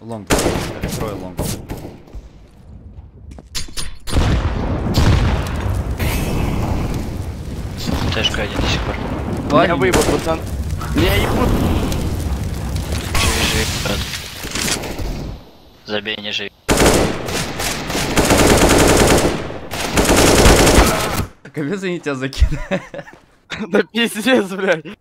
Лонг. Трое лонг. Тэшка один до сих пор. Я выебал, пацан. Меня ебут. Живи, живи, брат. Забей, не живи. Капец, они тебя закинули. Да пиздец, блядь.